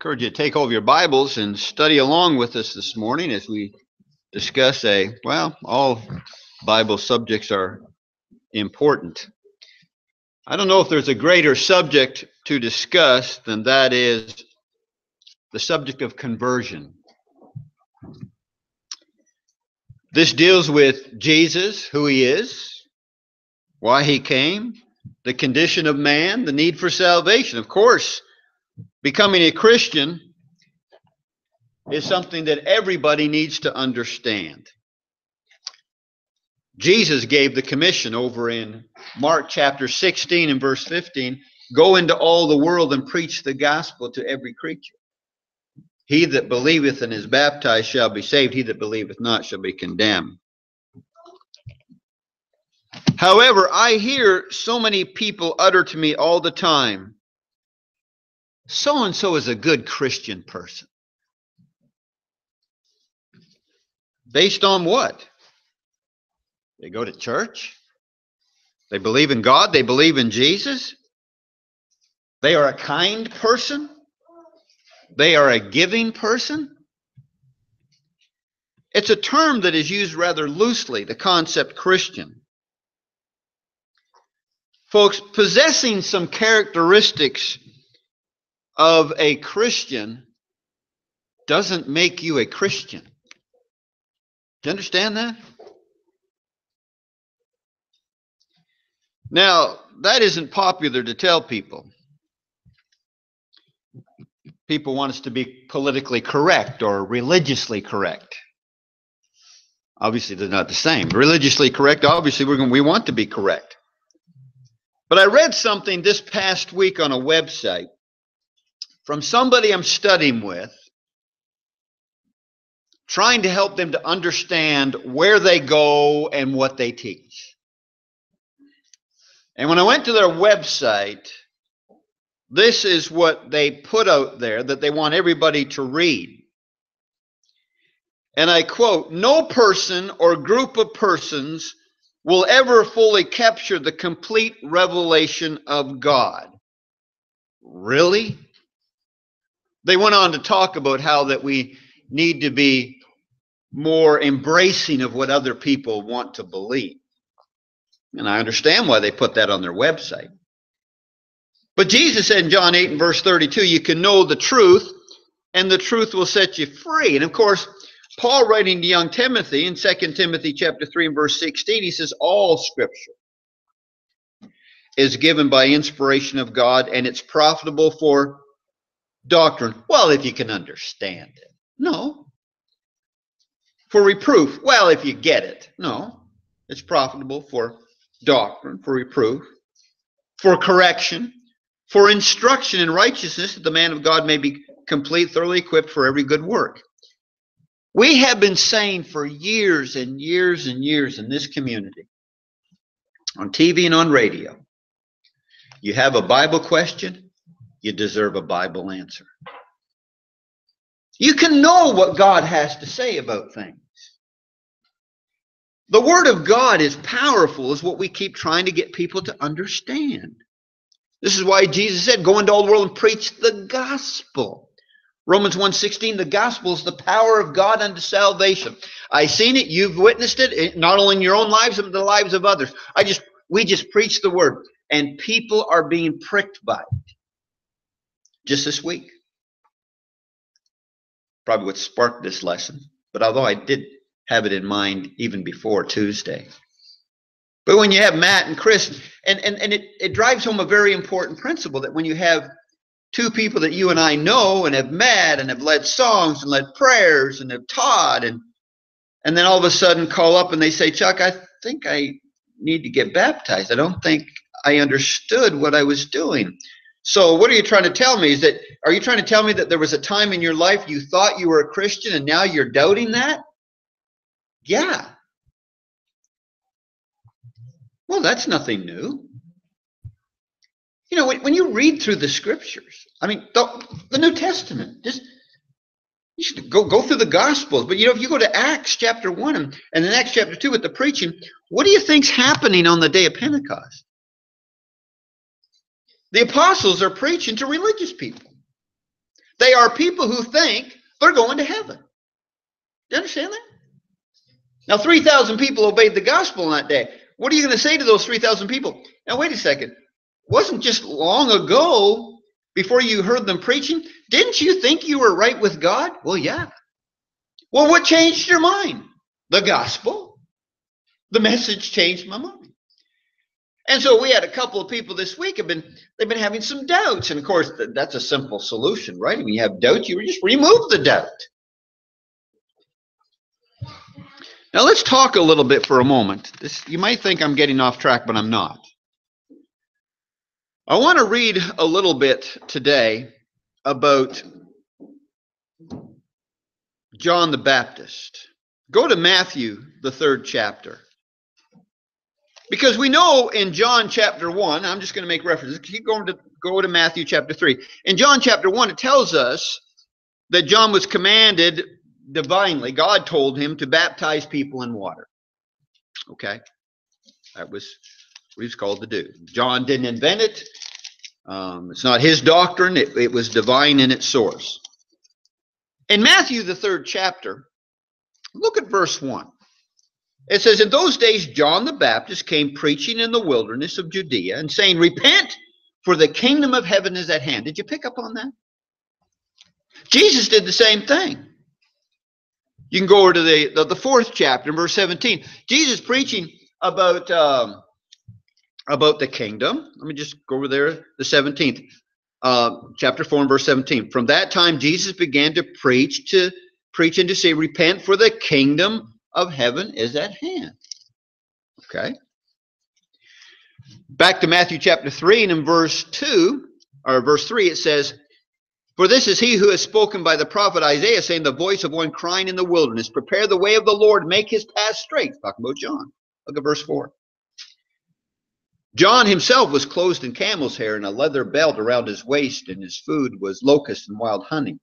encourage you to take of your Bibles and study along with us this morning as we discuss a, well, all Bible subjects are important. I don't know if there's a greater subject to discuss than that is the subject of conversion. This deals with Jesus, who he is, why he came, the condition of man, the need for salvation. Of course, Becoming a Christian is something that everybody needs to understand. Jesus gave the commission over in Mark chapter 16 and verse 15 go into all the world and preach the gospel to every creature. He that believeth and is baptized shall be saved, he that believeth not shall be condemned. However, I hear so many people utter to me all the time so and so is a good Christian person. Based on what? They go to church. They believe in God. They believe in Jesus. They are a kind person. They are a giving person. It's a term that is used rather loosely, the concept Christian. Folks, possessing some characteristics of a Christian doesn't make you a Christian. Do you understand that? Now, that isn't popular to tell people. People want us to be politically correct or religiously correct. Obviously, they're not the same. Religiously correct, obviously, we're going, we want to be correct. But I read something this past week on a website from somebody I'm studying with, trying to help them to understand where they go and what they teach. And when I went to their website, this is what they put out there that they want everybody to read. And I quote No person or group of persons will ever fully capture the complete revelation of God. Really? They went on to talk about how that we need to be more embracing of what other people want to believe. And I understand why they put that on their website. But Jesus said in John 8 and verse 32, you can know the truth, and the truth will set you free. And of course, Paul writing to young Timothy in 2 Timothy chapter 3 and verse 16, he says, All scripture is given by inspiration of God, and it's profitable for Doctrine. Well, if you can understand it. No. For reproof. Well, if you get it. No. It's profitable for doctrine, for reproof, for correction, for instruction in righteousness, that the man of God may be complete, thoroughly equipped for every good work. We have been saying for years and years and years in this community, on TV and on radio, you have a Bible question, you deserve a Bible answer. You can know what God has to say about things. The Word of God is powerful, is what we keep trying to get people to understand. This is why Jesus said, Go into all the world and preach the gospel. Romans 1:16, the gospel is the power of God unto salvation. I've seen it, you've witnessed it, not only in your own lives, but in the lives of others. I just we just preach the word, and people are being pricked by it just this week. Probably what sparked this lesson. But although I did have it in mind even before Tuesday. But when you have Matt and Chris, and, and, and it, it drives home a very important principle that when you have two people that you and I know and have met and have led songs and led prayers and have taught and and then all of a sudden call up and they say, Chuck, I think I need to get baptized. I don't think I understood what I was doing. So, what are you trying to tell me? Is that are you trying to tell me that there was a time in your life you thought you were a Christian and now you're doubting that? Yeah. Well, that's nothing new. You know, when, when you read through the scriptures, I mean, the, the New Testament, just you should go go through the Gospels. But you know, if you go to Acts chapter one and, and the next chapter two with the preaching, what do you think's happening on the day of Pentecost? The apostles are preaching to religious people. They are people who think they're going to heaven. Do you understand that? Now, 3,000 people obeyed the gospel on that day. What are you going to say to those 3,000 people? Now, wait a second. Wasn't just long ago before you heard them preaching. Didn't you think you were right with God? Well, yeah. Well, what changed your mind? The gospel. The message changed my mind. And so we had a couple of people this week have been they've been having some doubts, and of course that's a simple solution, right? When you have doubt, you just remove the doubt. Now let's talk a little bit for a moment. This you might think I'm getting off track, but I'm not. I want to read a little bit today about John the Baptist. Go to Matthew, the third chapter. Because we know in John chapter 1, I'm just going to make references. Keep going to go to Matthew chapter 3. In John chapter 1, it tells us that John was commanded divinely, God told him to baptize people in water. Okay? That was what he was called to do. John didn't invent it. Um, it's not his doctrine, it, it was divine in its source. In Matthew, the third chapter, look at verse 1. It says, In those days, John the Baptist came preaching in the wilderness of Judea and saying, Repent, for the kingdom of heaven is at hand. Did you pick up on that? Jesus did the same thing. You can go over to the, the, the fourth chapter, verse 17. Jesus preaching about um, about the kingdom. Let me just go over there, the 17th. Uh, chapter 4 and verse 17. From that time, Jesus began to preach to preach and to say, Repent, for the kingdom of heaven is at hand. Okay. Back to Matthew chapter 3 and in verse 2, or verse 3, it says, For this is he who has spoken by the prophet Isaiah, saying, The voice of one crying in the wilderness, Prepare the way of the Lord, make his path straight. Talking about John. Look at verse 4. John himself was clothed in camel's hair and a leather belt around his waist, and his food was locusts and wild honey.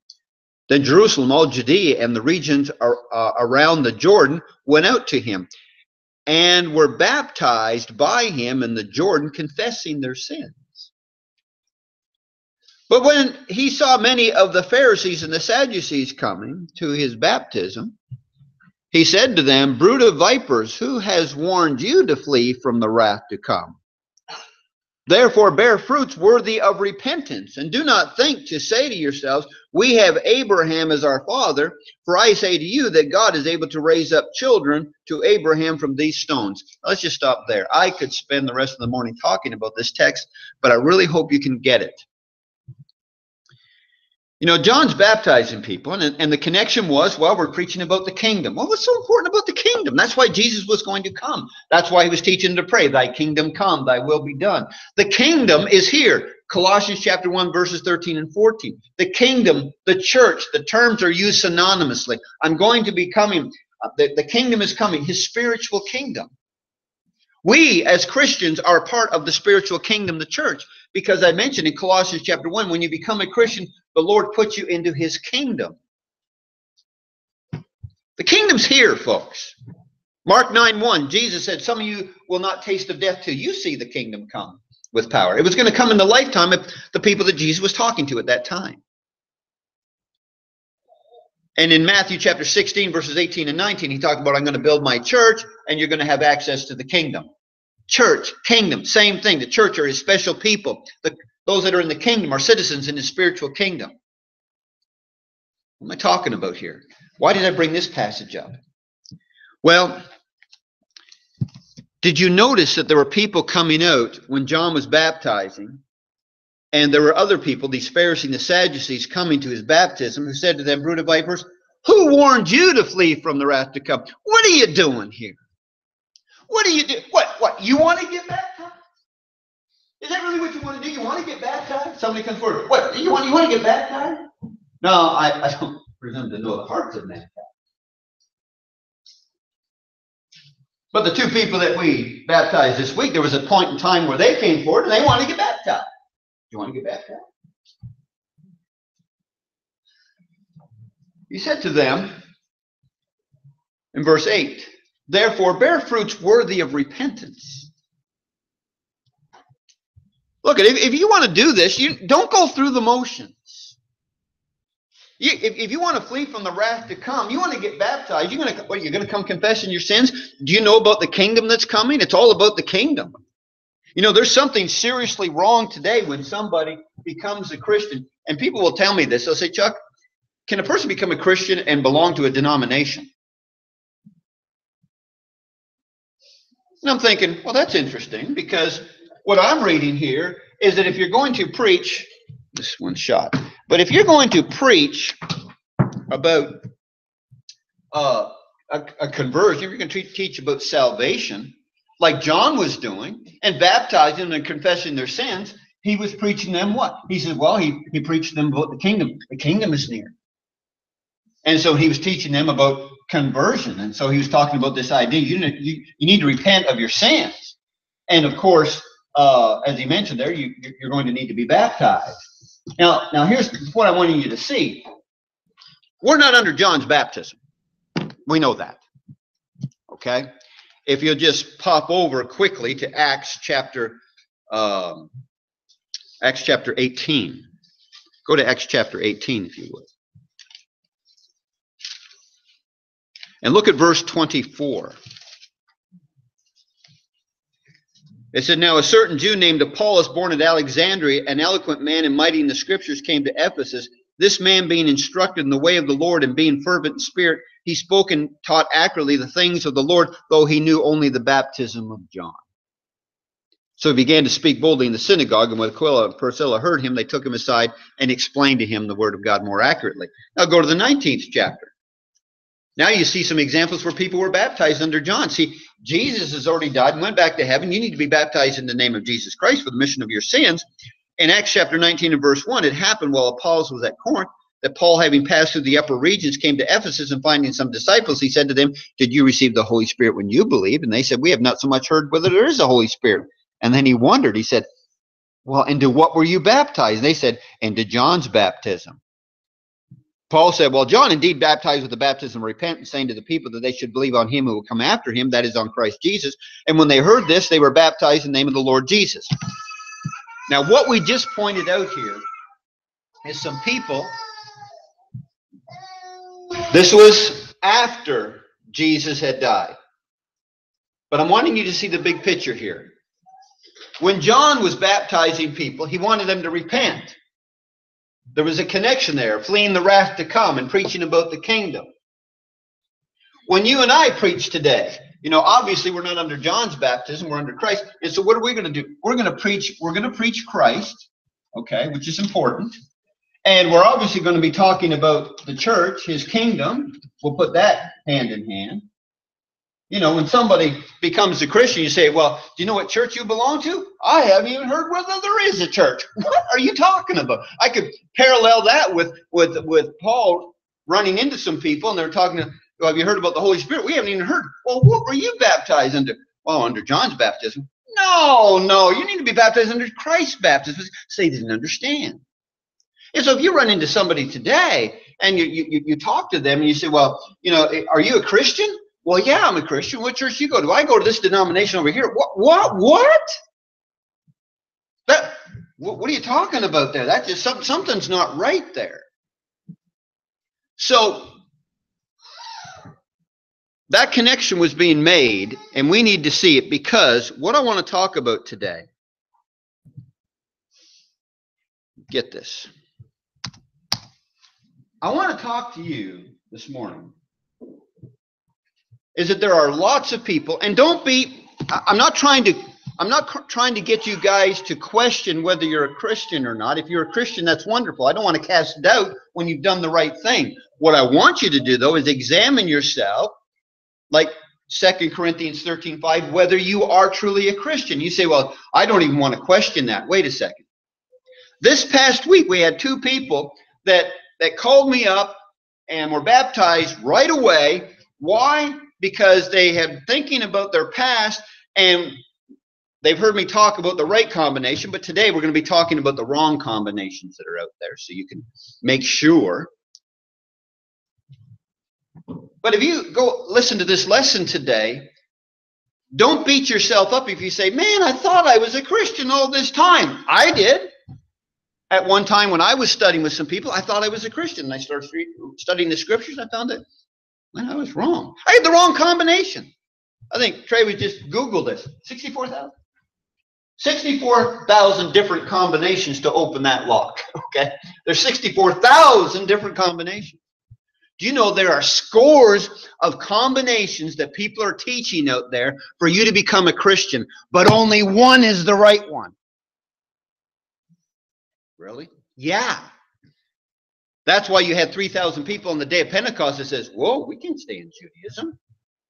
Then Jerusalem, all Judea, and the regions uh, around the Jordan went out to him and were baptized by him in the Jordan, confessing their sins. But when he saw many of the Pharisees and the Sadducees coming to his baptism, he said to them, Brood of vipers, who has warned you to flee from the wrath to come? Therefore, bear fruits worthy of repentance, and do not think to say to yourselves, We have Abraham as our father. For I say to you that God is able to raise up children to Abraham from these stones. Let's just stop there. I could spend the rest of the morning talking about this text, but I really hope you can get it. You know, John's baptizing people, and, and the connection was, well, we're preaching about the kingdom. Well, what's so important about the kingdom? That's why Jesus was going to come. That's why he was teaching to pray, Thy kingdom come, Thy will be done. The kingdom is here. Colossians chapter 1, verses 13 and 14. The kingdom, the church, the terms are used synonymously. I'm going to be coming. Uh, the, the kingdom is coming, his spiritual kingdom. We, as Christians, are part of the spiritual kingdom, the church, because I mentioned in Colossians chapter 1, when you become a Christian, the Lord puts you into his kingdom. The kingdom's here, folks. Mark 9 1, Jesus said, Some of you will not taste of death till you see the kingdom come with power. It was going to come in the lifetime of the people that Jesus was talking to at that time. And in Matthew chapter 16, verses 18 and 19, he talked about, I'm going to build my church and you're going to have access to the kingdom. Church, kingdom, same thing. The church are his special people. The, those that are in the kingdom are citizens in the spiritual kingdom. What am I talking about here? Why did I bring this passage up? Well, did you notice that there were people coming out when John was baptizing? And there were other people, these Pharisees and the Sadducees, coming to his baptism, who said to them, Brood of vipers, who warned you to flee from the wrath to come? What are you doing here? What are you doing? What? What? You want to get baptized? Is that really what you want to do? You want to get baptized? Somebody comes forward. What? You want? You want to get baptized? No, I, I don't presume to know the hearts of mankind. But the two people that we baptized this week, there was a point in time where they came forward and they wanted to get baptized. Do you want to get baptized? He said to them in verse 8, Therefore, bear fruits worthy of repentance. Look, if, if you want to do this, you don't go through the motions. You, if, if you want to flee from the wrath to come, you want to get baptized. You're to what? You're going to come confessing your sins. Do you know about the kingdom that's coming? It's all about the kingdom. You know, there's something seriously wrong today when somebody becomes a Christian, and people will tell me this. They'll say, Chuck, can a person become a Christian and belong to a denomination? And I'm thinking, well, that's interesting because what I'm reading here is that if you're going to preach, this one shot, but if you're going to preach about uh, a, a, conversion, if you're going to teach about salvation, like John was doing, and baptizing and confessing their sins, he was preaching them what? He said, well, he, he preached them about the kingdom. The kingdom is near. And so he was teaching them about conversion. And so he was talking about this idea you, you, you need to repent of your sins. And of course, uh, as he mentioned there, you, you're going to need to be baptized. Now, now here's what I wanted you to see. We're not under John's baptism. We know that. Okay? If you'll just pop over quickly to Acts chapter um, Acts chapter 18. Go to Acts chapter 18, if you would. And look at verse 24. It said, Now a certain Jew named Apollos, born at Alexandria, an eloquent man and mighty in the scriptures, came to Ephesus. This man, being instructed in the way of the Lord and being fervent in spirit, he spoke and taught accurately the things of the Lord, though he knew only the baptism of John. So he began to speak boldly in the synagogue, and when Aquila and Priscilla heard him, they took him aside and explained to him the word of God more accurately. Now go to the 19th chapter. Now you see some examples where people were baptized under John. See, Jesus has already died and went back to heaven. You need to be baptized in the name of Jesus Christ for the mission of your sins. In Acts chapter 19 and verse 1, it happened while Apollos was at Corinth that Paul, having passed through the upper regions, came to Ephesus and finding some disciples, he said to them, Did you receive the Holy Spirit when you believed? And they said, We have not so much heard whether there is a Holy Spirit. And then he wondered. He said, Well, into what were you baptized? And they said, Into John's baptism. Paul said, Well, John indeed baptized with the baptism of repentance, saying to the people that they should believe on him who will come after him, that is, on Christ Jesus. And when they heard this, they were baptized in the name of the Lord Jesus. Now, what we just pointed out here is some people. This was after Jesus had died. But I'm wanting you to see the big picture here. When John was baptizing people, he wanted them to repent. There was a connection there, fleeing the wrath to come and preaching about the kingdom. When you and I preach today, you know, obviously we're not under John's baptism, we're under Christ. And so what are we going to do? We're going to preach, we're going to preach Christ, okay, which is important. And we're obviously going to be talking about the church, his kingdom. We'll put that hand in hand. You know, when somebody becomes a Christian, you say, Well, do you know what church you belong to? I haven't even heard whether there is a church. What are you talking about? I could parallel that with with with Paul running into some people and they're talking to, well, have you heard about the Holy Spirit? We haven't even heard. Well, what were you baptized into? Well, under John's baptism. No, no, you need to be baptized under Christ's baptism. So they didn't understand. And so if you run into somebody today and you, you, you talk to them and you say, well, you know, are you a Christian? Well, yeah, I'm a Christian. What church do you go to? I go to this denomination over here. What? What? What? That? What are you talking about there? That just something's not right there. So that connection was being made, and we need to see it because what I want to talk about today. Get this. I want to talk to you this morning is that there are lots of people, and don't be, I'm not trying to, I'm not trying to get you guys to question whether you're a Christian or not. If you're a Christian, that's wonderful. I don't want to cast doubt when you've done the right thing. What I want you to do, though, is examine yourself, like Second Corinthians 13 5, whether you are truly a Christian. You say, Well, I don't even want to question that. Wait a second. This past week, we had two people that, that called me up and were baptized right away. Why? Because they have thinking about their past and they've heard me talk about the right combination, but today we're going to be talking about the wrong combinations that are out there so you can make sure. But if you go listen to this lesson today, don't beat yourself up if you say, Man, I thought I was a Christian all this time. I did. At one time, when I was studying with some people, I thought I was a Christian. And I started studying the scriptures. I found that man, I was wrong. I had the wrong combination. I think Trey would just Google this 64,000. 64,000 different combinations to open that lock. Okay. There's 64,000 different combinations. Do you know there are scores of combinations that people are teaching out there for you to become a Christian, but only one is the right one? Really? Yeah. That's why you had 3,000 people on the day of Pentecost that says, whoa, we can stay in Judaism.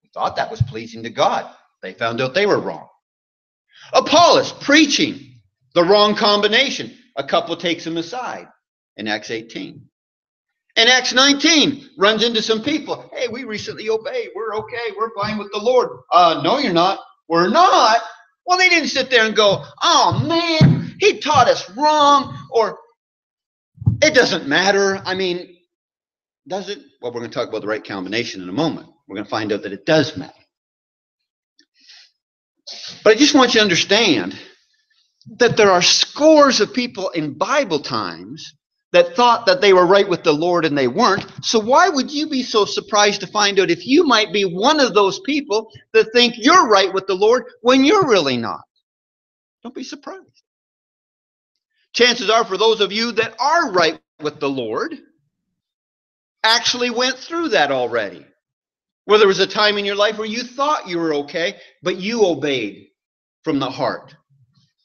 We thought that was pleasing to God. They found out they were wrong. Apollos preaching the wrong combination. A couple takes him aside in Acts 18. In Acts 19, runs into some people. Hey, we recently obeyed. We're okay. We're fine with the Lord. Uh, no, you're not. We're not. Well, they didn't sit there and go, oh man, he taught us wrong, or it doesn't matter. I mean, does it? Well, we're going to talk about the right combination in a moment. We're going to find out that it does matter. But I just want you to understand that there are scores of people in Bible times that thought that they were right with the Lord and they weren't. So why would you be so surprised to find out if you might be one of those people that think you're right with the Lord when you're really not? Don't be surprised. Chances are for those of you that are right with the Lord actually went through that already. Where there was a time in your life where you thought you were okay, but you obeyed from the heart.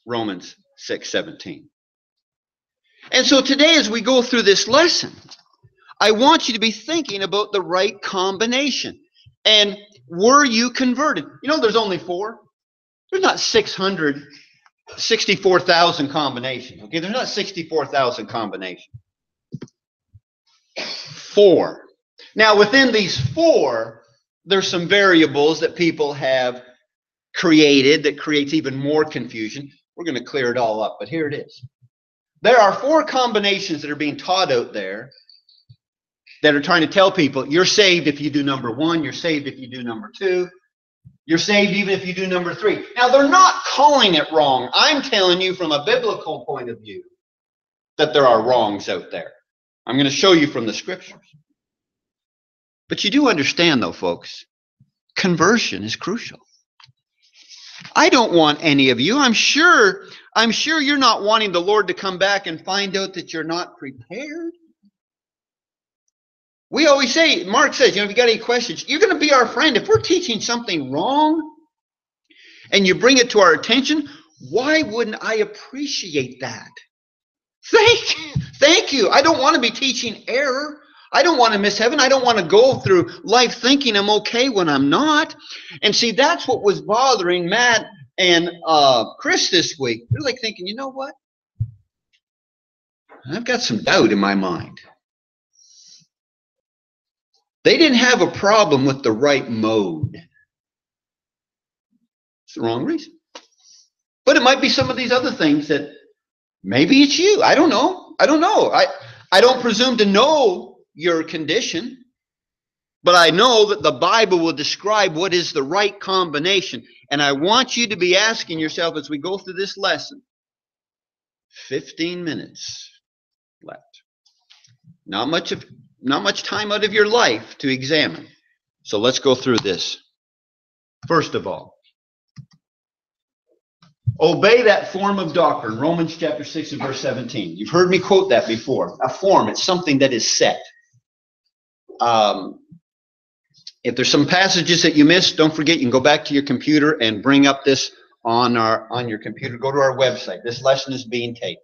Romans 6 17. And so today, as we go through this lesson, I want you to be thinking about the right combination. And were you converted? You know, there's only four. There's not 600, 64,000 combinations. Okay, there's not 64,000 combinations. Four. Now, within these four, there's some variables that people have created that creates even more confusion. We're going to clear it all up, but here it is. There are four combinations that are being taught out there that are trying to tell people you're saved if you do number one, you're saved if you do number two, you're saved even if you do number three. Now, they're not calling it wrong. I'm telling you from a biblical point of view that there are wrongs out there. I'm going to show you from the scriptures. But you do understand, though, folks, conversion is crucial. I don't want any of you. I'm sure, I'm sure you're not wanting the Lord to come back and find out that you're not prepared. We always say, Mark says, you know, if you got any questions, you're going to be our friend. If we're teaching something wrong and you bring it to our attention, why wouldn't I appreciate that? Thank you. Thank you. I don't want to be teaching error. I don't want to miss heaven. I don't want to go through life thinking I'm okay when I'm not. And see, that's what was bothering Matt and uh, Chris this week. They're like thinking, you know what? I've got some doubt in my mind. They didn't have a problem with the right mode. It's the wrong reason. But it might be some of these other things that maybe it's you. I don't know. I don't know. I, I don't presume to know your condition. But I know that the Bible will describe what is the right combination. And I want you to be asking yourself as we go through this lesson 15 minutes left. Not much of not much time out of your life to examine. So let's go through this. First of all, obey that form of doctrine, Romans chapter 6 and verse 17. You've heard me quote that before. A form, it's something that is set. Um, if there's some passages that you missed, don't forget you can go back to your computer and bring up this on our on your computer. Go to our website. This lesson is being taped.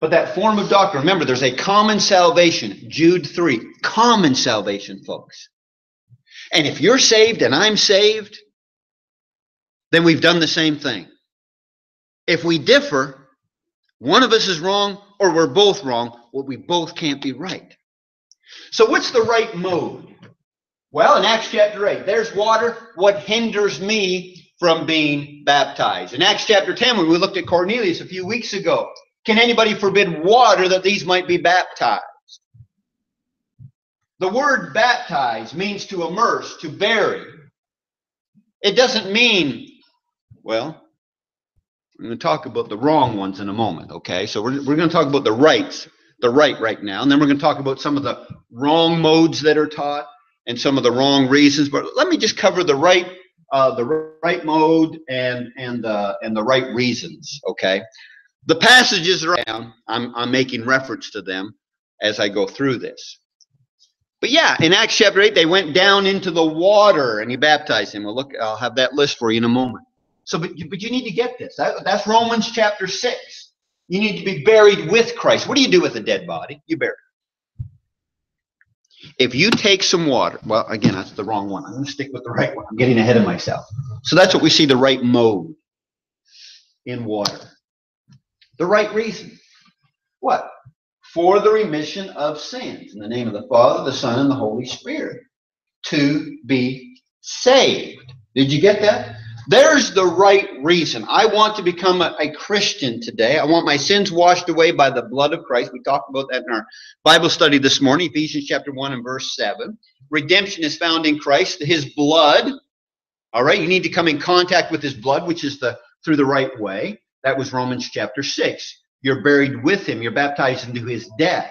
But that form of doctrine, remember, there's a common salvation. Jude 3. Common salvation, folks. And if you're saved and I'm saved, then we've done the same thing. If we differ, one of us is wrong or we're both wrong, well, we both can't be right. So, what's the right mode? Well, in Acts chapter 8, there's water. What hinders me from being baptized? In Acts chapter 10, when we looked at Cornelius a few weeks ago, can anybody forbid water that these might be baptized? The word baptize means to immerse, to bury. It doesn't mean, well, We're going to talk about the wrong ones in a moment, okay? So we're, we're going to talk about the rights, the right right now, and then we're going to talk about some of the wrong modes that are taught and some of the wrong reasons. But let me just cover the right, uh, the right mode and and uh, and the right reasons, okay? The passages are down. I'm I'm making reference to them as I go through this. But yeah, in Acts chapter 8, they went down into the water and he baptized him. Well, look, I'll have that list for you in a moment. So, but, but you need to get this. That, that's Romans chapter 6. You need to be buried with Christ. What do you do with a dead body? You bury it. If you take some water, well, again, that's the wrong one. I'm going to stick with the right one. I'm getting ahead of myself. So that's what we see the right mode in water. The right reason. What? for the remission of sins. In the name of the Father, the Son, and the Holy Spirit. To be saved. Did you get that? There's the right reason. I want to become a, a, Christian today. I want my sins washed away by the blood of Christ. We talked about that in our Bible study this morning, Ephesians chapter 1 and verse 7. Redemption is found in Christ, his blood. All right, you need to come in contact with his blood, which is the through the right way. That was Romans chapter 6. You're buried with him. You're baptized into his death.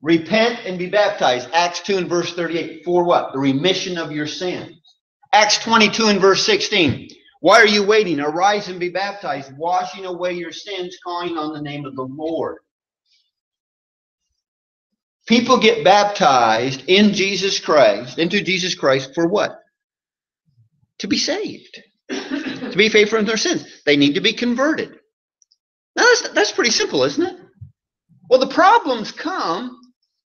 Repent and be baptized. Acts 2 and verse 38. For what? The remission of your sins. Acts 22 and verse 16. Why are you waiting? Arise and be baptized, washing away your sins, calling on the name of the Lord. People get baptized in Jesus Christ, into Jesus Christ for what? To be saved be saved from their sins. They need to be converted. Now, that's, that's pretty simple, isn't it? Well, the problems come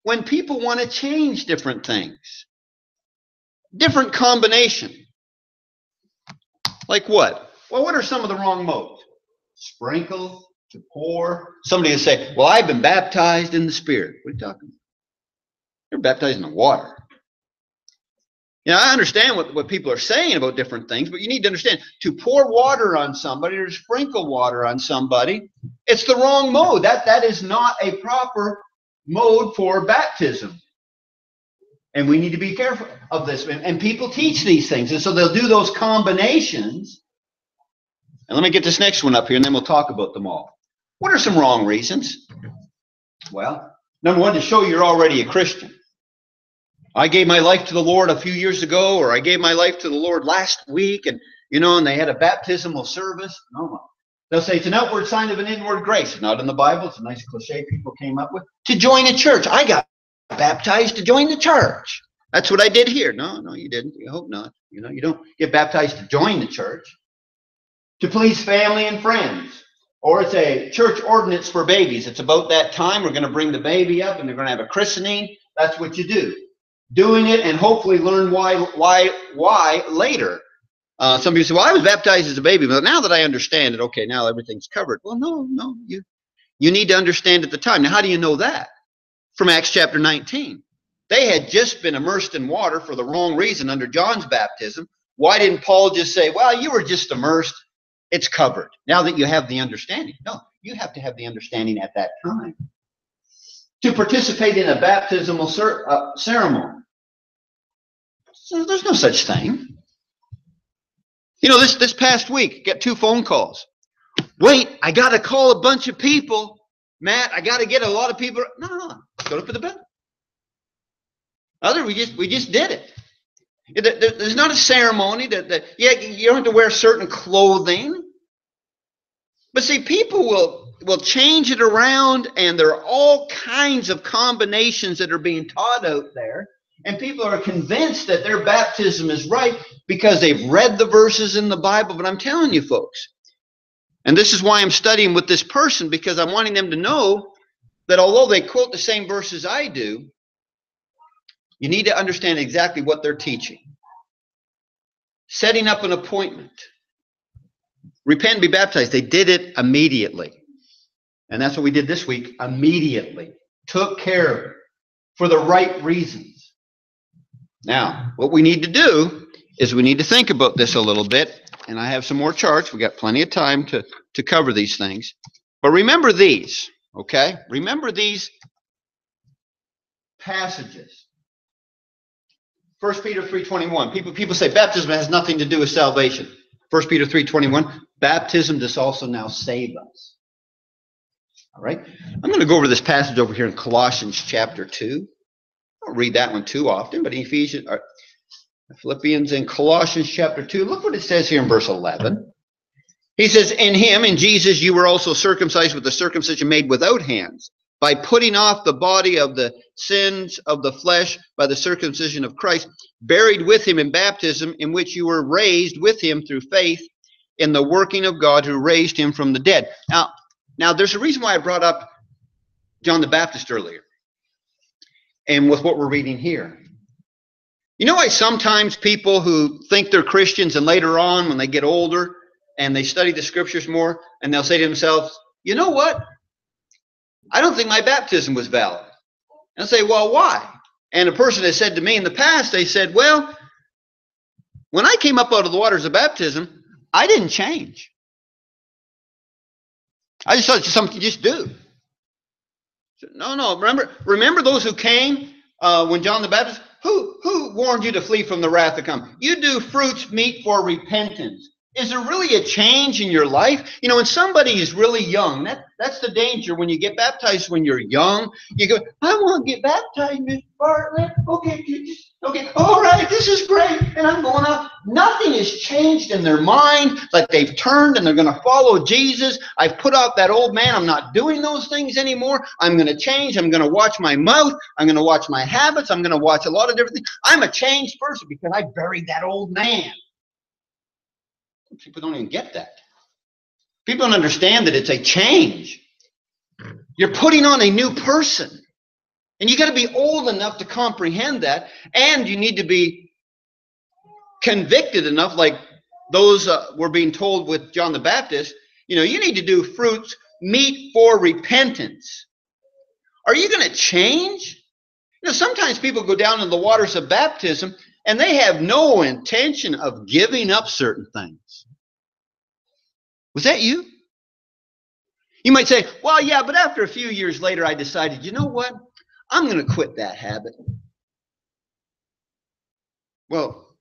when people want to change different things, different combination. Like what? Well, what are some of the wrong modes? Sprinkle, to pour. Somebody will say, Well, I've been baptized in the Spirit. What are you talking about? You're baptized in the water. You know, I understand what, what people are saying about different things, but you need to understand to pour water on somebody or sprinkle water on somebody, it's the wrong mode. That that is not a proper mode for baptism. And we need to be careful of this. And, and people teach these things. And so they'll do those combinations. And let me get this next one up here, and then we'll talk about them all. What are some wrong reasons? Well, number one, to show you're already a Christian. I gave my life to the Lord a few years ago, or I gave my life to the Lord last week, and you know, and they had a baptismal service. No. They'll say it's an outward sign of an inward grace. Not in the Bible. It's a nice cliche people came up with. To join a church. I got baptized to join the church. That's what I did here. No, no, you didn't. You hope not. You know, you don't get baptized to join the church. To please family and friends. Or it's a church ordinance for babies. It's about that time. We're going to bring the baby up and they're going to have a christening. That's what you do doing it and hopefully learn why why why later. Uh, some people say, "Well, I was baptized as a baby, but now that I understand it, okay, now everything's covered." Well, no, no, you you need to understand at the time. Now, how do you know that? From Acts chapter 19. They had just been immersed in water for the wrong reason under John's baptism. Why didn't Paul just say, "Well, you were just immersed; it's covered"? Now that you have the understanding, no, you have to have the understanding at that time to participate in a baptismal cer- uh, ceremony. So there's no such thing. You know, this this past week, got two phone calls. Wait, I got to call a bunch of people. Matt, I got to get a lot of people. No, no, no. Go up for the bill. Other, we just we just did it. There's not a ceremony that, that yeah, you don't have to wear certain clothing. But see, people will will change it around, and there are all kinds of combinations that are being taught out there. And people are convinced that their baptism is right because they've read the verses in the Bible. But I'm telling you, folks, and this is why I'm studying with this person because I'm wanting them to know that although they quote the same verses I do, you need to understand exactly what they're teaching. Setting up an appointment. Repent and be baptized. They did it immediately. And that's what we did this week immediately. Took care of it for the right reasons. Now, what we need to do is we need to think about this a little bit. And I have some more charts. We got plenty of time to, to cover these things. But remember these, okay? Remember these passages. 1 Peter 3.21. People, people say baptism has nothing to do with salvation. 1 Peter 3.21, baptism does also now save us. All right? I'm going to go over this passage over here in Colossians chapter 2. Read that one too often, but Ephesians, or Philippians and Colossians chapter 2, look what it says here in verse 11. He says, In him, in Jesus, you were also circumcised with the circumcision made without hands, by putting off the body of the sins of the flesh by the circumcision of Christ, buried with him in baptism, in which you were raised with him through faith in the working of God who raised him from the dead. Now, now there's a reason why I brought up John the Baptist earlier. And with what we're reading here. You know why sometimes people who think they're Christians and later on when they get older and they study the scriptures more and they'll say to themselves, you know what? I don't think my baptism was valid. And I say, well, why? And a person has said to me in the past, they said, well, when I came up out of the waters of baptism, I didn't change. I just thought it's something you just do. No, no. Remember, remember those who came uh, when John the Baptist. Who who warned you to flee from the wrath to come? You do fruits meet for repentance. Is there really a change in your life? You know, when somebody is really young, that, that's the danger when you get baptized when you're young. You go, I want to get baptized, Bartlett. Okay, okay, all right, this is great. And I'm going out. Nothing has changed in their mind. Like they've turned and they're going to follow Jesus. I've put off that old man. I'm not doing those things anymore. I'm going to change. I'm going to watch my mouth. I'm going to watch my habits. I'm going to watch a lot of different things. I'm a changed person because I buried that old man. People don't even get that. People don't understand that it's a change. You're putting on a new person. And you got to be old enough to comprehend that. And you need to be convicted enough, like those uh, were being told with John the Baptist. You know, you need to do fruits meet for repentance. Are you going to change? You know, sometimes people go down in the waters of baptism and they have no intention of giving up certain things. Was that you? You might say, well, yeah, but after a few years later, I decided, you know what? I'm going to quit that habit. Well,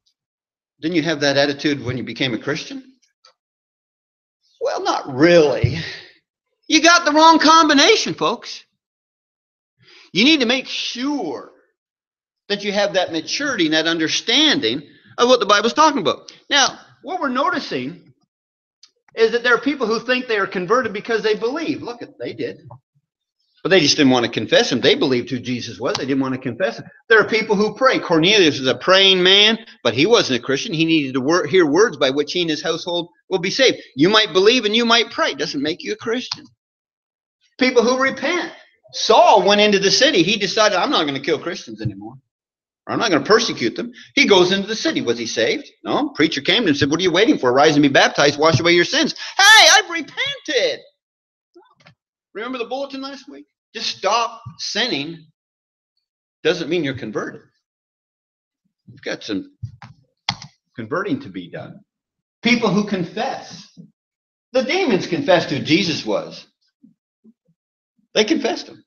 didn't you have that attitude when you became a Christian? Well, not really. You got the wrong combination, folks. You need to make sure that you have that maturity and that understanding of what the Bible's talking about. Now, what we're noticing is that there are people who think they are converted because they believe. Look, at they did. But they just didn't want to confess him. They believed who Jesus was. They didn't want to confess him. There are people who pray. Cornelius was a praying man, but he wasn't a Christian. He needed to wor- hear words by which he and his household will be saved. You might believe and you might pray. It doesn't make you a Christian. People who repent. Saul went into the city. He decided, I'm not going to kill Christians anymore. I'm not going to persecute them. He goes into the city. Was he saved? No. Preacher came to him and said, What are you waiting for? Rise and be baptized, wash away your sins. Hey, I've repented. Remember the bulletin last week? Just stop sinning doesn't mean you're converted. You've got some converting to be done. People who confess. The demons confessed who Jesus was. They confessed him.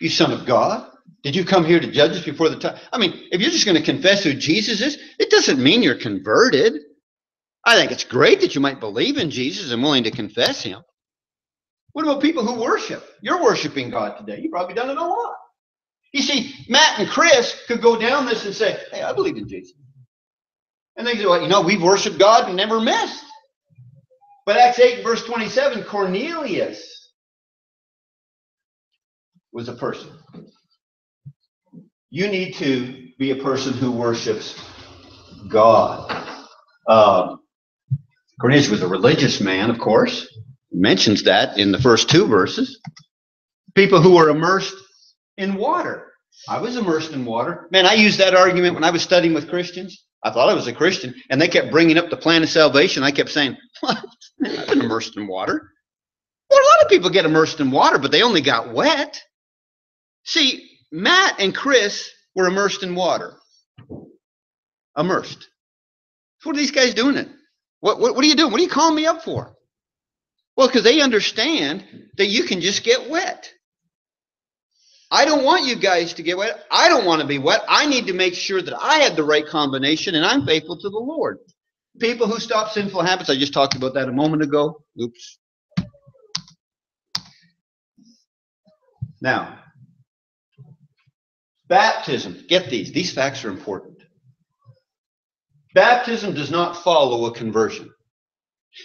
You son of God. Did you come here to judge us before the time? I mean, if you're just going to confess who Jesus is, it doesn't mean you're converted. I think it's great that you might believe in Jesus and willing to confess him. What about people who worship? You're worshiping God today. You've probably done it a lot. You see, Matt and Chris could go down this and say, Hey, I believe in Jesus. And they say, well, you know, we've worshiped God and never missed. But Acts 8, verse 27, Cornelius was a person you need to be a person who worships God. Um, Cornelius was a religious man, of course. He mentions that in the first two verses. People who were immersed in water. I was immersed in water. Man, I used that argument when I was studying with Christians. I thought I was a Christian, and they kept bringing up the plan of salvation. I kept saying, "What? I've been immersed in water." Well, a lot of people get immersed in water, but they only got wet. See, Matt and Chris were immersed in water. Immersed. what are these guys doing it? What, what, what are you doing? What are you calling me up for? Well, because they understand that you can just get wet. I don't want you guys to get wet. I don't want to be wet. I need to make sure that I have the right combination and I'm faithful to the Lord. People who stop sinful habits, I just talked about that a moment ago. Oops. Now, baptism, get these, these facts are important. Baptism does not follow a conversion.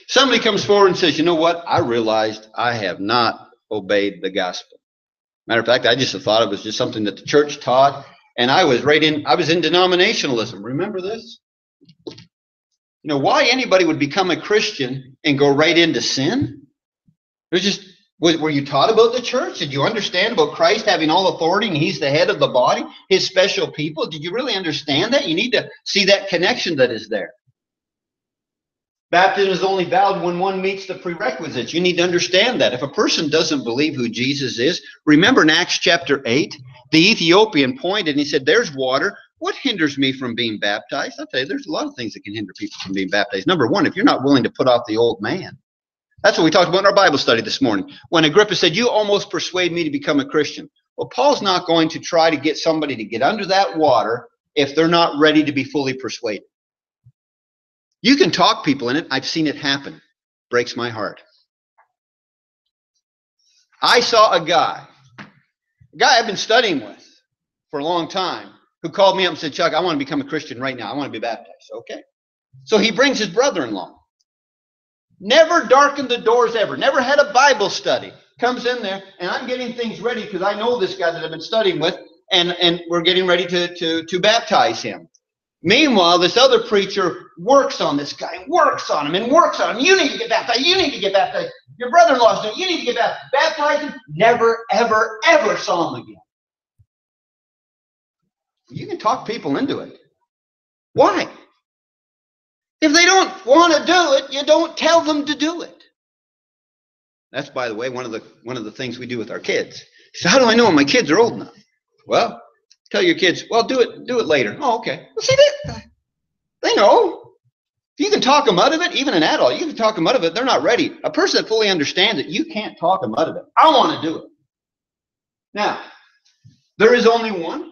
Somebody comes forward and says, You know what? I realized I have not obeyed the gospel. Matter of fact, I just thought it was just something that the church taught, and I was right in, I was in denominationalism. Remember this? You know, why anybody would become a Christian and go right into sin? It was just were you taught about the church? Did you understand about Christ having all authority and he's the head of the body, his special people? Did you really understand that? You need to see that connection that is there. Baptism is only valid when one meets the prerequisites. You need to understand that. If a person doesn't believe who Jesus is, remember in Acts chapter 8, the Ethiopian pointed and he said, There's water. What hinders me from being baptized? I'll tell you, there's a lot of things that can hinder people from being baptized. Number one, if you're not willing to put off the old man, that's what we talked about in our Bible study this morning. When Agrippa said, You almost persuade me to become a Christian. Well, Paul's not going to try to get somebody to get under that water if they're not ready to be fully persuaded. You can talk people in it. I've seen it happen. Breaks my heart. I saw a guy, a guy I've been studying with for a long time, who called me up and said, Chuck, I want to become a Christian right now. I want to be baptized. Okay. So he brings his brother in law. Never darkened the doors ever. Never had a Bible study. Comes in there, and I'm getting things ready because I know this guy that I've been studying with, and, and we're getting ready to, to, to baptize him. Meanwhile, this other preacher works on this guy, works on him, and works on him. You need to get baptized. You need to get baptized. Your brother-in-law's doing. You need to get baptized. Baptize him. Never, ever, ever saw him again. You can talk people into it. Why? If they don't want to do it, you don't tell them to do it. That's, by the way, one of the one of the things we do with our kids. So how do I know my kids are old enough? Well, tell your kids, well, do it, do it later. Oh, okay. Well, see, they, they know. If you can talk them out of it, even an adult, you can talk them out of it. They're not ready. A person that fully understands it, you can't talk them out of it. I want to do it. Now, there is only one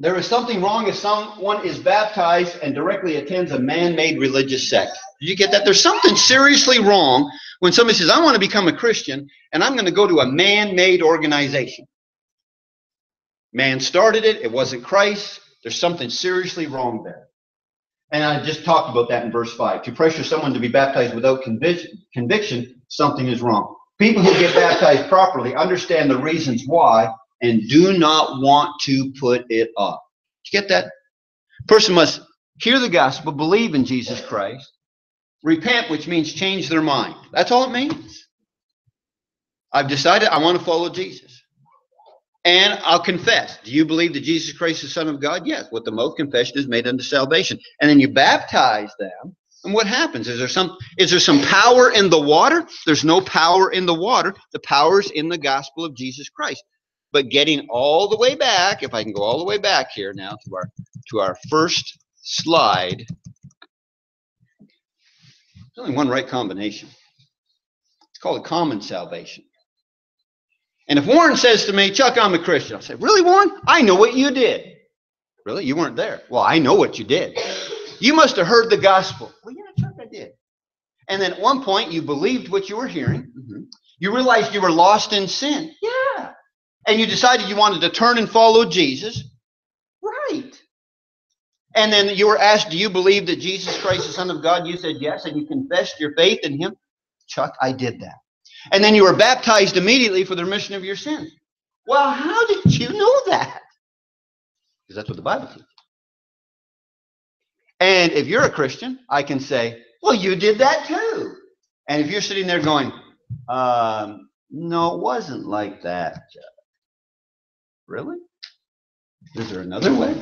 there is something wrong if someone is baptized and directly attends a man made religious sect. You get that? There's something seriously wrong when somebody says, I want to become a Christian and I'm going to go to a man made organization. Man started it, it wasn't Christ. There's something seriously wrong there. And I just talked about that in verse 5. To pressure someone to be baptized without conviction, conviction something is wrong. People who get baptized properly understand the reasons why and do not want to put it off. Did you get that? Person must hear the gospel, believe in Jesus Christ, repent, which means change their mind. That's all it means. I've decided I want to follow Jesus. And I'll confess. Do you believe that Jesus Christ is the Son of God? Yes. What the mouth confession is made unto salvation. And then you baptize them. And what happens? Is there some is there some power in the water? There's no power in the water. The power's in the gospel of Jesus Christ. But getting all the way back, if I can go all the way back here now to our to our first slide, there's only one right combination. It's called a common salvation. And if Warren says to me, Chuck, I'm a Christian, I'll say, Really, Warren? I know what you did. Really? You weren't there. Well, I know what you did. You must have heard the gospel. Well, yeah, Chuck, I did. And then at one point, you believed what you were hearing. Mm-hmm. You realized you were lost in sin. Yeah and you decided you wanted to turn and follow Jesus, right. And then you were asked, Do you believe that Jesus Christ the Son of God? You said yes, and you confessed your faith in Him. Chuck, I did that. And then you were baptized immediately for the remission of your sins. Well, how did you know that? Because that's what the Bible teaches. And if you're a Christian, I can say, Well, you did that too. And if you're sitting there going, um, No, it wasn't like that, Chuck. Really? Is there another way?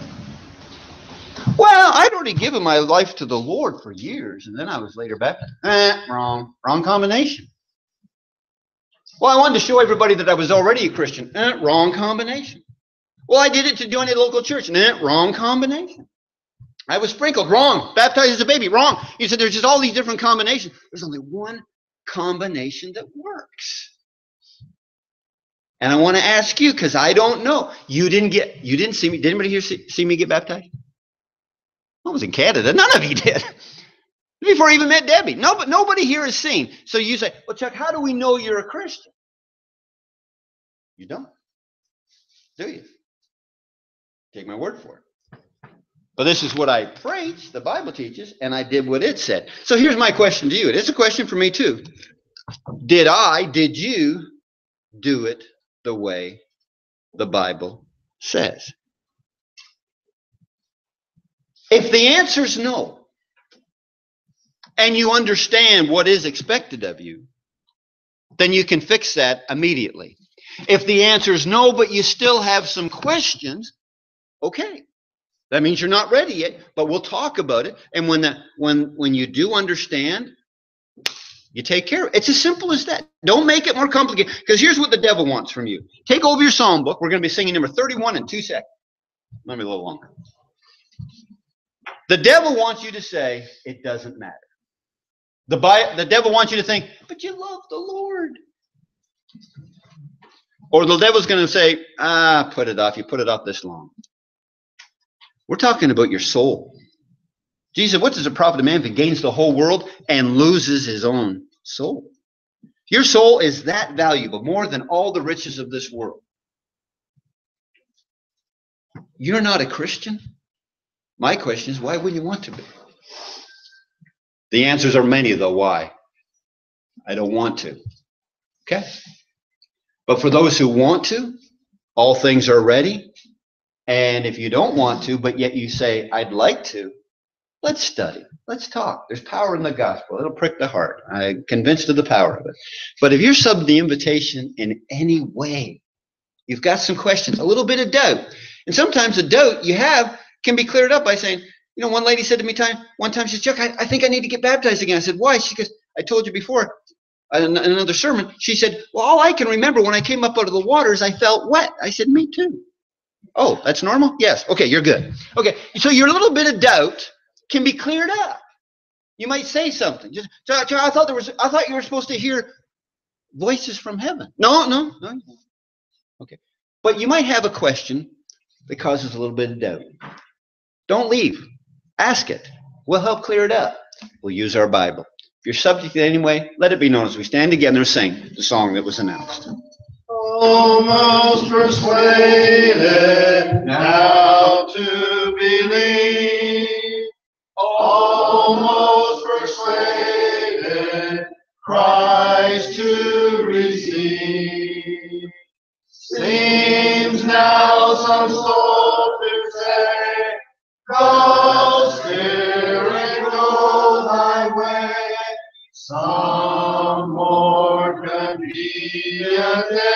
Well, I'd already given my life to the Lord for years, and then I was later baptized. Eh, wrong. Wrong combination. Well, I wanted to show everybody that I was already a Christian. Eh, wrong combination. Well, I did it to join a local church. Eh, wrong combination. I was sprinkled. Wrong. Baptized as a baby. Wrong. You said there's just all these different combinations. There's only one combination that works. And I want to ask you because I don't know. You didn't get, you didn't see me. Did anybody here see, see me get baptized? I was in Canada. None of you did. Before I even met Debbie. Nobody, nobody here has seen. So you say, well, Chuck, how do we know you're a Christian? You don't. Do you? Take my word for it. But this is what I preach, the Bible teaches, and I did what it said. So here's my question to you. It's a question for me too. Did I, did you do it the way the mm-hmm. Bible says? If the answer is no, and you understand what is expected of you, then you can fix that immediately. If the answer is no, but you still have some questions, okay. That means you're not ready yet, but we'll talk about it. And when that when when you do understand, you take care of it. It's as simple as that. Don't make it more complicated. Because here's what the devil wants from you. Take over your psalm book. We're going to be singing number 31 in two seconds. Maybe a little longer. The devil wants you to say, it doesn't matter. The, the devil wants you to think, but you love the Lord. Or the devil's going to say, ah, put it off. You put it off this long. We're talking about your soul. Jesus, what does it profit a man if he gains the whole world and loses his own soul? Your soul is that valuable, more than all the riches of this world. You're not a Christian? My question is, why would you want to be? The answers are many, though. Why? I don't want to. Okay? But for those who want to, all things are ready. And if you don't want to, but yet you say, I'd like to, let's study. Let's talk. There's power in the gospel. It'll prick the heart. I'm convinced of the power of it. But if you're sub the invitation in any way, you've got some questions, a little bit of doubt. And sometimes the doubt you have can be cleared up by saying, you know, one lady said to me time one time, she said, Chuck, I, I think I need to get baptized again. I said, why? She goes, I told you before, in another sermon, she said, Well, all I can remember when I came up out of the waters, I felt wet. I said, Me too. Oh, that's normal? Yes. Okay, you're good. Okay, so your little bit of doubt can be cleared up. You might say something. Just, I thought there was. I thought you were supposed to hear voices from heaven. No, no, no. Okay, but you might have a question that causes a little bit of doubt. Don't leave. Ask it. We'll help clear it up. We'll use our Bible If you're subject in any way, let it be known as we stand together and sing the song that was announced. Almost persuaded now to believe, almost persuaded Christ to receive. Seems now some soul to say, Go, Spirit, go thy way. Some more convenient day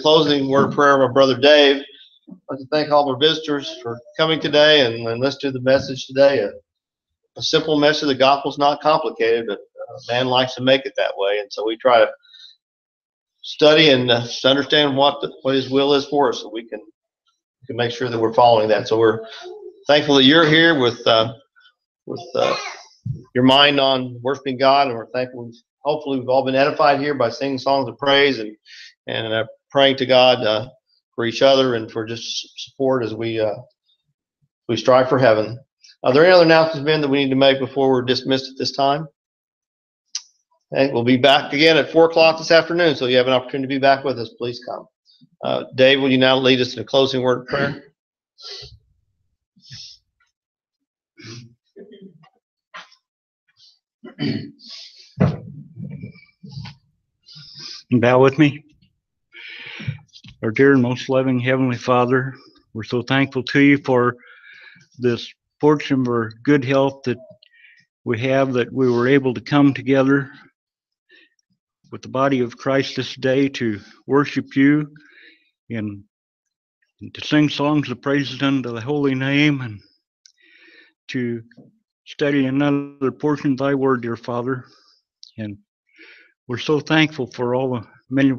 closing word prayer of our brother Dave. I'd like to thank all of our visitors for coming today and, and listen to the message today. A, a simple message. The gospel's not complicated, but uh, man likes to make it that way, and so we try to study and uh, understand what the, what His will is for us, so we can can make sure that we're following that. So we're thankful that you're here with uh, with uh, your mind on worshiping God, and we're thankful. Hopefully, we've all been edified here by singing songs of praise and and uh, praying to God uh, for each other and for just support as we uh, we strive for heaven. Are there any other announcements, Ben, that we need to make before we're dismissed at this time? Okay, we'll be back again at four o'clock this afternoon, so you have an opportunity to be back with us. Please come. Uh, Dave, will you now lead us in a closing word of prayer? Bow with me. Our dear and most loving Heavenly Father, we're so thankful to you for this fortune for good health that we have, that we were able to come together with the body of Christ this day to worship you and, and to sing songs of praises unto the holy name and to study another portion of thy word, dear Father. And we're so thankful for all the many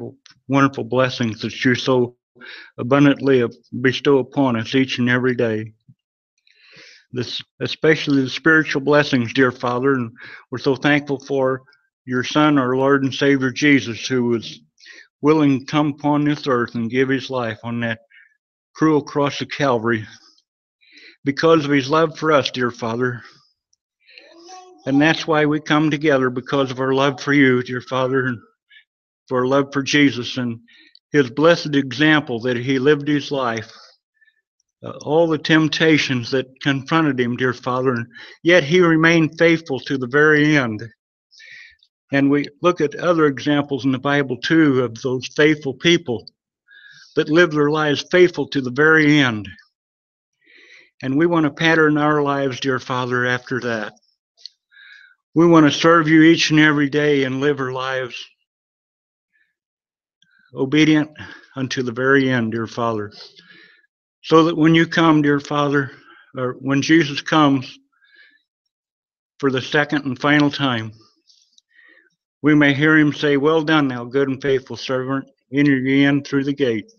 wonderful blessings that you so abundantly bestow upon us each and every day. This, especially the spiritual blessings, dear Father, and we're so thankful for your Son, our Lord and Savior Jesus, who was willing to come upon this earth and give his life on that cruel cross of Calvary because of his love for us, dear Father. And that's why we come together because of our love for you, dear Father, and for love for Jesus and his blessed example that he lived his life, uh, all the temptations that confronted him, dear Father, and yet he remained faithful to the very end. And we look at other examples in the Bible too of those faithful people that lived their lives faithful to the very end. And we want to pattern our lives, dear Father, after that. We want to serve you each and every day and live our lives obedient unto the very end, dear Father. So that when you come, dear Father, or when Jesus comes for the second and final time, we may hear him say, Well done, thou good and faithful servant, enter ye in through the gate.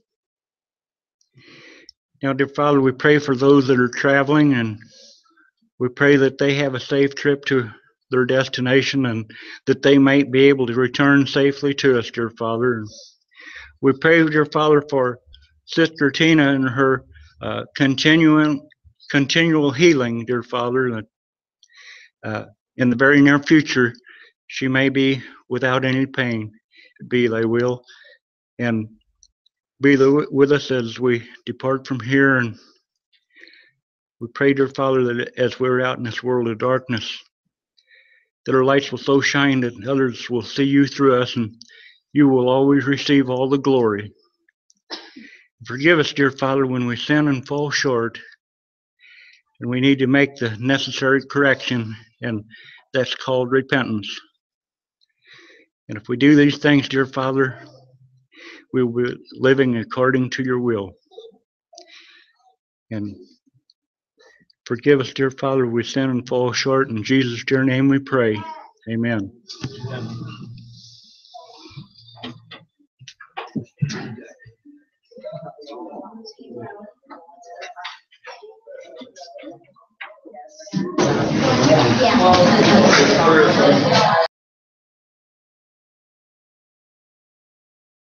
Now, dear Father, we pray for those that are traveling and we pray that they have a safe trip to their destination and that they might be able to return safely to us, dear Father. We pray, dear Father, for Sister Tina and her uh, continuing, continual healing, dear Father, that uh, in the very near future she may be without any pain. Be thy will. And be with us as we depart from here. And we pray, dear Father, that as we're out in this world of darkness, that our lights will so shine that others will see you through us and you will always receive all the glory. Forgive us, dear Father, when we sin and fall short, and we need to make the necessary correction, and that's called repentance. And if we do these things, dear Father, we will be living according to your will. And forgive us, dear Father, we sin and fall short. In Jesus' dear name we pray. Amen. Yeah.